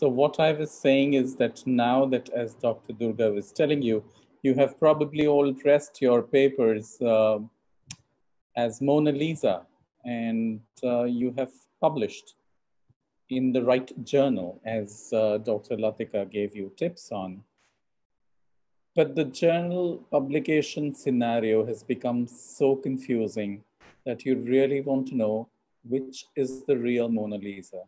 So what I was saying is that now that as Dr. Durga was telling you, you have probably all dressed your papers uh, as Mona Lisa and uh, you have published in the right journal as uh, Dr. Latika gave you tips on. But the journal publication scenario has become so confusing that you really want to know which is the real Mona Lisa.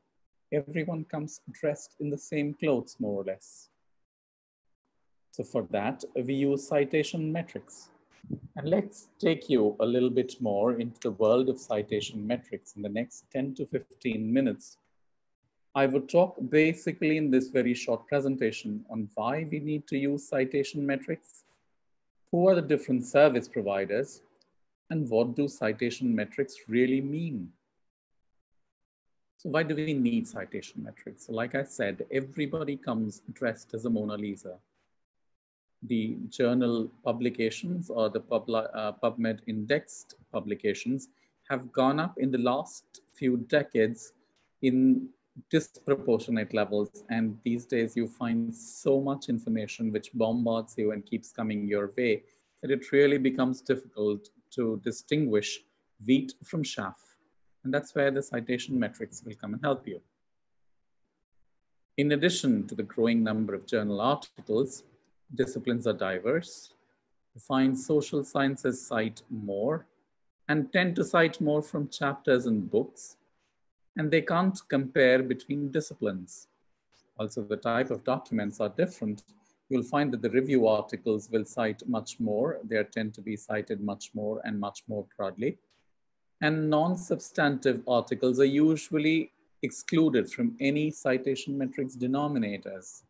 Everyone comes dressed in the same clothes, more or less. So for that, we use citation metrics. And let's take you a little bit more into the world of citation metrics in the next 10 to 15 minutes. I would talk basically in this very short presentation on why we need to use citation metrics, who are the different service providers, and what do citation metrics really mean? So why do we need citation metrics? Like I said, everybody comes dressed as a Mona Lisa. The journal publications or the uh, PubMed indexed publications have gone up in the last few decades in disproportionate levels. And these days you find so much information which bombards you and keeps coming your way that it really becomes difficult to distinguish wheat from chaff. And that's where the citation metrics will come and help you. In addition to the growing number of journal articles, disciplines are diverse. You find social sciences cite more and tend to cite more from chapters and books, and they can't compare between disciplines. Also, the type of documents are different you'll find that the review articles will cite much more. They tend to be cited much more and much more broadly. And non-substantive articles are usually excluded from any citation metrics denominators.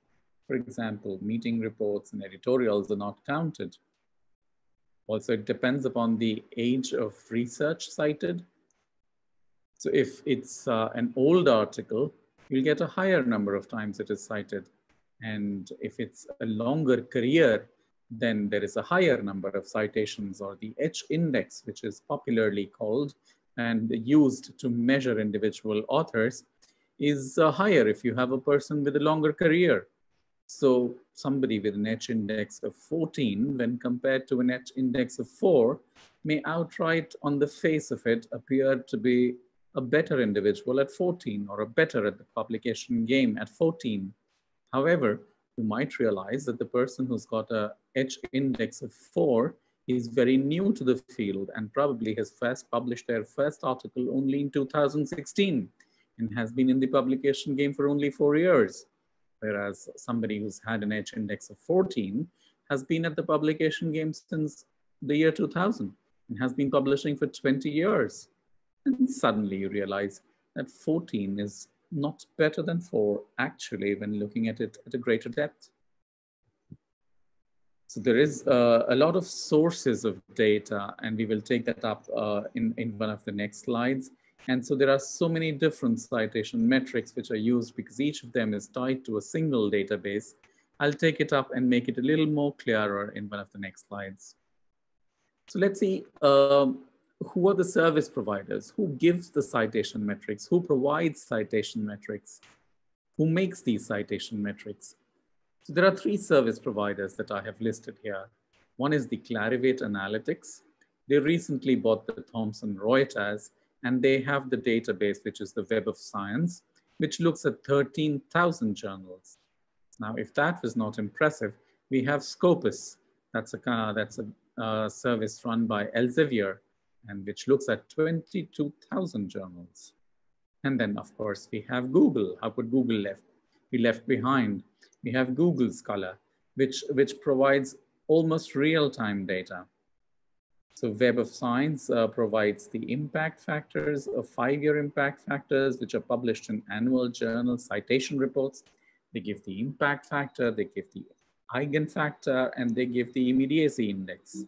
For example, meeting reports and editorials are not counted. Also, it depends upon the age of research cited. So if it's uh, an old article, you'll get a higher number of times it is cited. And if it's a longer career, then there is a higher number of citations or the H index, which is popularly called and used to measure individual authors, is uh, higher if you have a person with a longer career. So somebody with an H index of 14 when compared to an H index of four may outright on the face of it appear to be a better individual at 14 or a better at the publication game at 14 However, you might realize that the person who's got a H index of four is very new to the field and probably has first published their first article only in 2016 and has been in the publication game for only four years. Whereas somebody who's had an H index of 14 has been at the publication game since the year 2000 and has been publishing for 20 years. And suddenly you realize that 14 is not better than four actually when looking at it at a greater depth. So there is uh, a lot of sources of data and we will take that up uh, in, in one of the next slides. And so there are so many different citation metrics which are used because each of them is tied to a single database. I'll take it up and make it a little more clearer in one of the next slides. So let's see um, who are the service providers? Who gives the citation metrics? Who provides citation metrics? Who makes these citation metrics? So there are three service providers that I have listed here. One is the Clarivate Analytics. They recently bought the Thomson Reuters and they have the database, which is the Web of Science, which looks at 13,000 journals. Now, if that was not impressive, we have Scopus. That's a, uh, that's a uh, service run by Elsevier and which looks at 22,000 journals. And then of course we have Google. How could Google left be left behind? We have Google Scholar, which, which provides almost real-time data. So Web of Science uh, provides the impact factors of five-year impact factors, which are published in annual journal citation reports. They give the impact factor, they give the eigenfactor, and they give the immediacy index.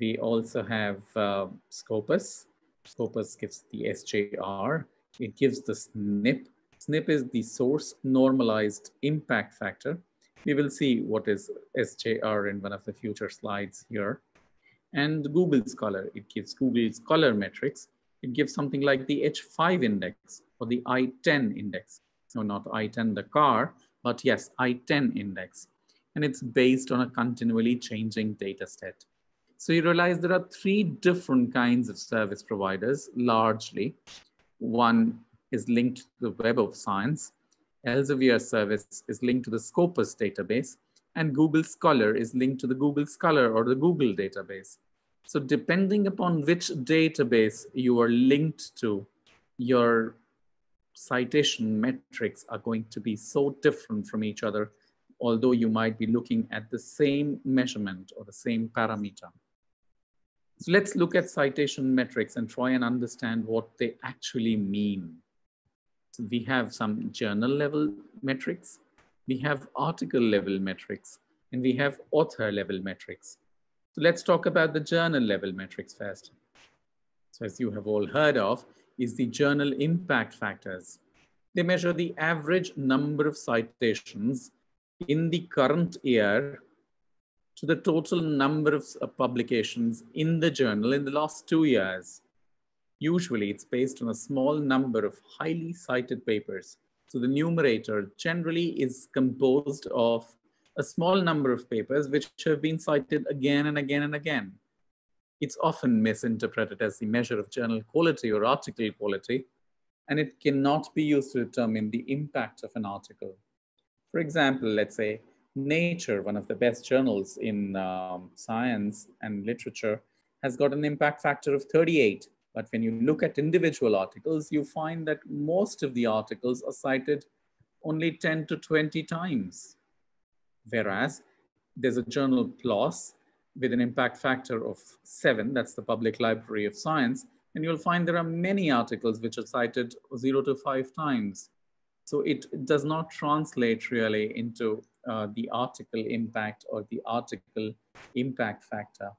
We also have uh, Scopus. Scopus gives the SJR. It gives the SNP. SNP is the source normalized impact factor. We will see what is SJR in one of the future slides here. And Google Scholar, it gives Google Scholar metrics. It gives something like the H5 index or the I10 index. So not I-10 the car, but yes, I-10 index. And it's based on a continually changing data set. So you realize there are three different kinds of service providers, largely. One is linked to the Web of Science. Elsevier service is linked to the Scopus database. And Google Scholar is linked to the Google Scholar or the Google database. So depending upon which database you are linked to, your citation metrics are going to be so different from each other, although you might be looking at the same measurement or the same parameter. So let's look at citation metrics and try and understand what they actually mean. We have some journal level metrics, we have article level metrics, and we have author level metrics. So let's talk about the journal level metrics first. So as you have all heard of, is the journal impact factors. They measure the average number of citations in the current year to the total number of publications in the journal in the last two years. Usually it's based on a small number of highly cited papers. So the numerator generally is composed of a small number of papers which have been cited again and again and again. It's often misinterpreted as the measure of journal quality or article quality, and it cannot be used to determine the impact of an article. For example, let's say Nature, one of the best journals in um, science and literature, has got an impact factor of 38. But when you look at individual articles, you find that most of the articles are cited only 10 to 20 times. Whereas there's a journal PLOS with an impact factor of seven, that's the Public Library of Science, and you'll find there are many articles which are cited zero to five times. So it does not translate really into uh, the article impact or the article impact factor.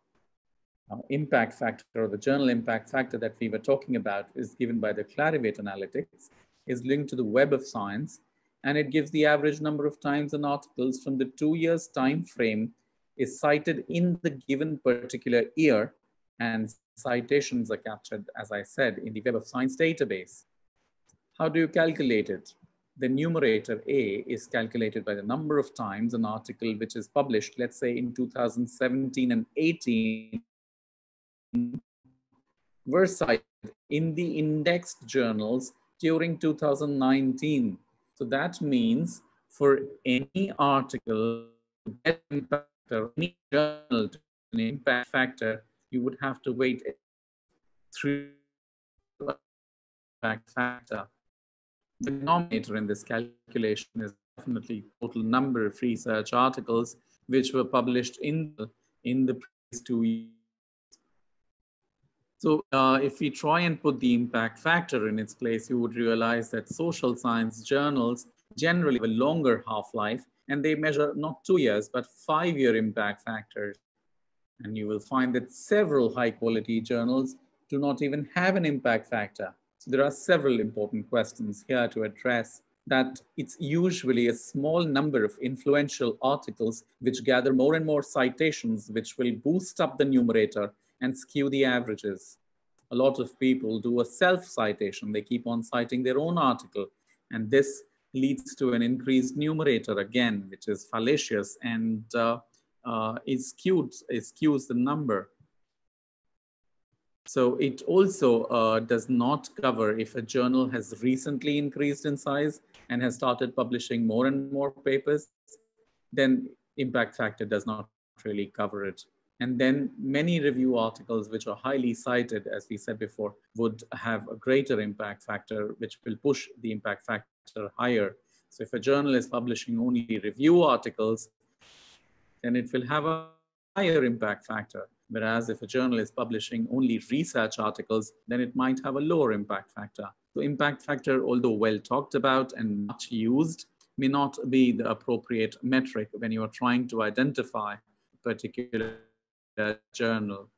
Uh, impact factor or the journal impact factor that we were talking about is given by the Clarivate analytics, is linked to the Web of Science, and it gives the average number of times an articles from the two years time frame is cited in the given particular year, and citations are captured, as I said, in the Web of Science database. How do you calculate it? The numerator A is calculated by the number of times an article which is published, let's say in 2017 and 18, were cited in the indexed journals during 2019. So that means for any article, any journal to an impact factor, you would have to wait through impact factor. The denominator in this calculation is definitely total number of research articles which were published in the, in the previous two years. So uh, if we try and put the impact factor in its place, you would realize that social science journals generally have a longer half-life and they measure not two years, but five-year impact factors. And you will find that several high-quality journals do not even have an impact factor. So there are several important questions here to address that it's usually a small number of influential articles which gather more and more citations, which will boost up the numerator and skew the averages. A lot of people do a self-citation. They keep on citing their own article. And this leads to an increased numerator again, which is fallacious and uh, uh, it, skewed, skews the number. So it also uh, does not cover if a journal has recently increased in size and has started publishing more and more papers, then impact factor does not really cover it. And then many review articles which are highly cited, as we said before, would have a greater impact factor, which will push the impact factor higher. So if a journal is publishing only review articles, then it will have a higher impact factor. Whereas if a journal is publishing only research articles, then it might have a lower impact factor. So impact factor, although well talked about and much used, may not be the appropriate metric when you are trying to identify particular journal.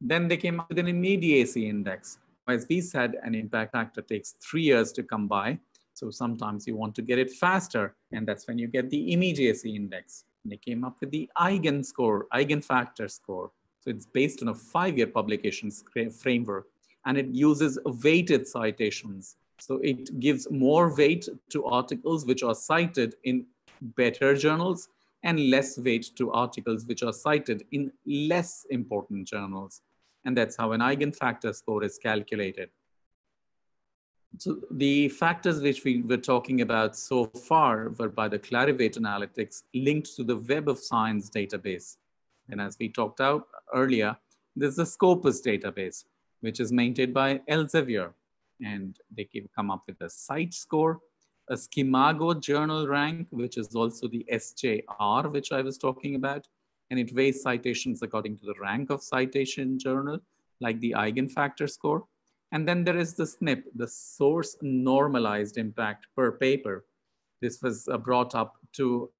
Then they came up with an immediacy index. As we said, an impact factor takes three years to come by. So sometimes you want to get it faster, and that's when you get the immediacy index. And they came up with the eigen score, eigenfactor score. So it's based on a five-year publication framework, and it uses weighted citations. So it gives more weight to articles which are cited in better journals and less weight to articles which are cited in less important journals. And that's how an eigenfactor score is calculated. So the factors which we were talking about so far were by the Clarivate analytics linked to the Web of Science database. And as we talked out earlier, there's the Scopus database, which is maintained by Elsevier. And they come up with a CITE score, a Scimago journal rank, which is also the SJR, which I was talking about. And it weighs citations according to the rank of citation journal, like the eigenfactor score. And then there is the SNP, the source normalized impact per paper. This was uh, brought up to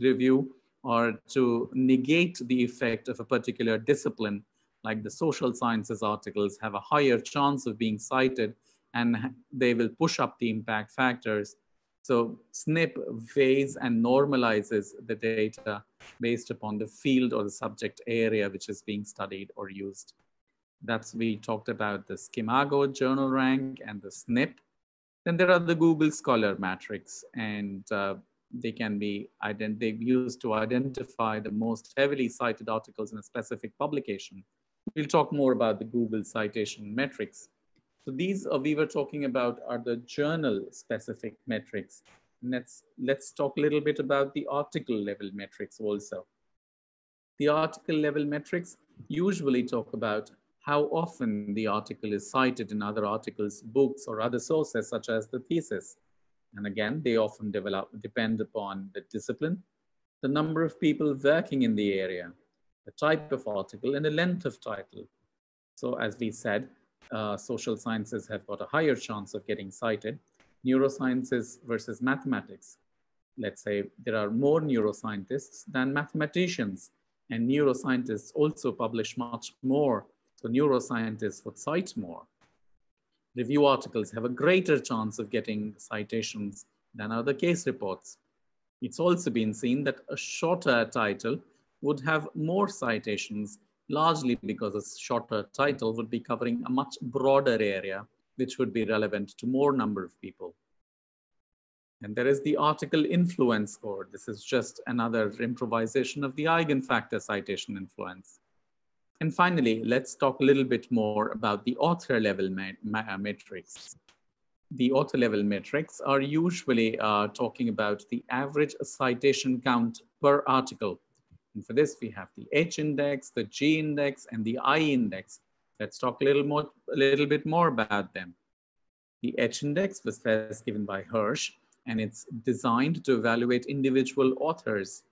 review or to negate the effect of a particular discipline, like the social sciences articles have a higher chance of being cited and they will push up the impact factors. So SNP weighs and normalizes the data based upon the field or the subject area which is being studied or used. That's we talked about the Scimago journal rank and the SNP. Then there are the Google Scholar matrix, and uh, they can be they used to identify the most heavily cited articles in a specific publication. We'll talk more about the Google citation metrics. So these uh, we were talking about are the journal specific metrics. Let's, let's talk a little bit about the article level metrics also. The article level metrics usually talk about how often the article is cited in other articles, books, or other sources, such as the thesis. And again, they often develop, depend upon the discipline, the number of people working in the area, the type of article, and the length of title. So as we said, uh, social sciences have got a higher chance of getting cited. Neurosciences versus mathematics. Let's say there are more neuroscientists than mathematicians, and neuroscientists also publish much more so neuroscientists would cite more. Review articles have a greater chance of getting citations than other case reports. It's also been seen that a shorter title would have more citations, largely because a shorter title would be covering a much broader area, which would be relevant to more number of people. And there is the article influence score. This is just another improvisation of the eigenfactor citation influence. And finally, let's talk a little bit more about the author level uh, metrics. The author level metrics are usually uh, talking about the average citation count per article. And for this, we have the H index, the G index, and the I index. Let's talk a little more, a little bit more about them. The H index was first given by Hirsch, and it's designed to evaluate individual authors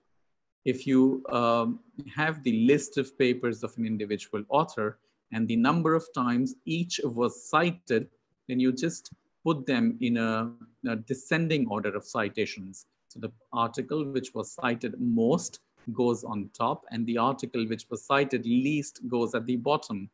if you um, have the list of papers of an individual author and the number of times each was cited, then you just put them in a, a descending order of citations. So the article which was cited most goes on top and the article which was cited least goes at the bottom.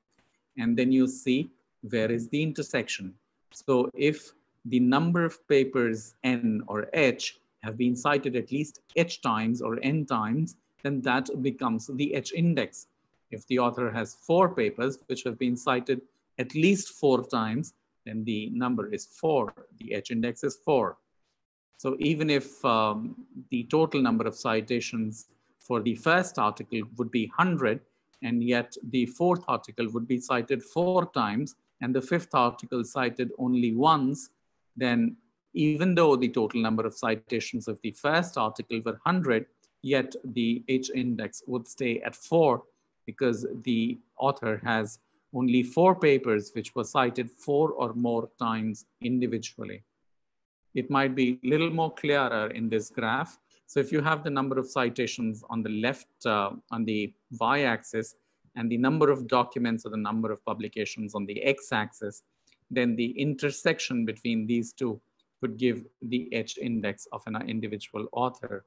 And then you see where is the intersection. So if the number of papers N or H have been cited at least h times or n times, then that becomes the h index. If the author has four papers which have been cited at least four times, then the number is four. The h index is four. So even if um, the total number of citations for the first article would be 100, and yet the fourth article would be cited four times, and the fifth article cited only once, then even though the total number of citations of the first article were 100, yet the H index would stay at four because the author has only four papers which were cited four or more times individually. It might be a little more clearer in this graph. So if you have the number of citations on the left, uh, on the y-axis, and the number of documents or the number of publications on the x-axis, then the intersection between these two would give the H index of an individual author.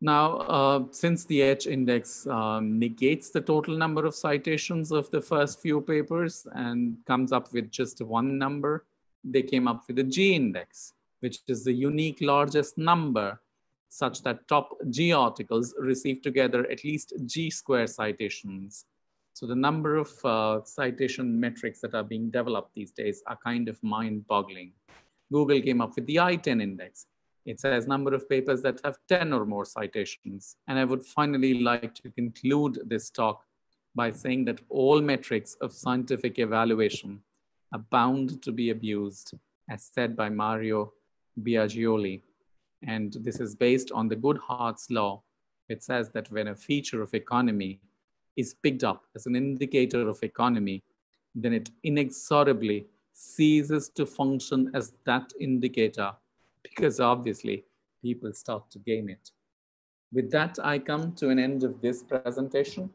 Now, uh, since the H index um, negates the total number of citations of the first few papers and comes up with just one number, they came up with a G index, which is the unique largest number such that top G articles receive together at least G square citations. So the number of uh, citation metrics that are being developed these days are kind of mind boggling. Google came up with the I10 index. It says number of papers that have 10 or more citations. And I would finally like to conclude this talk by saying that all metrics of scientific evaluation are bound to be abused, as said by Mario Biagioli. And this is based on the Goodhart's law. It says that when a feature of economy is picked up as an indicator of economy, then it inexorably ceases to function as that indicator because obviously people start to gain it. With that, I come to an end of this presentation.